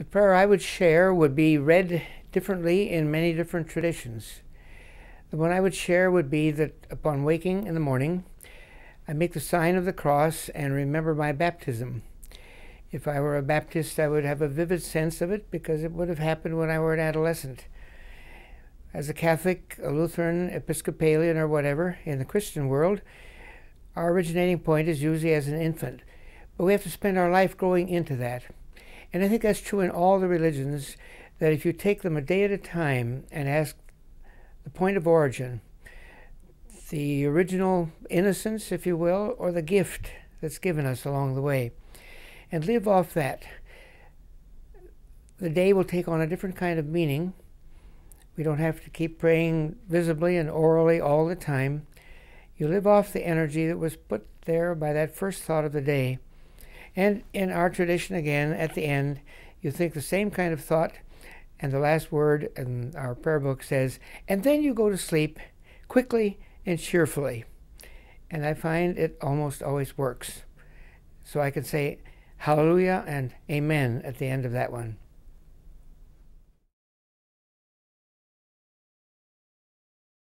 The prayer I would share would be read differently in many different traditions. The one I would share would be that upon waking in the morning, I make the sign of the cross and remember my baptism. If I were a Baptist, I would have a vivid sense of it because it would have happened when I were an adolescent. As a Catholic, a Lutheran, Episcopalian, or whatever in the Christian world, our originating point is usually as an infant. But we have to spend our life growing into that. And I think that's true in all the religions, that if you take them a day at a time and ask the point of origin, the original innocence, if you will, or the gift that's given us along the way, and live off that, the day will take on a different kind of meaning. We don't have to keep praying visibly and orally all the time. You live off the energy that was put there by that first thought of the day. And in our tradition, again, at the end, you think the same kind of thought, and the last word in our prayer book says, and then you go to sleep quickly and cheerfully. And I find it almost always works. So I can say hallelujah and amen at the end of that one.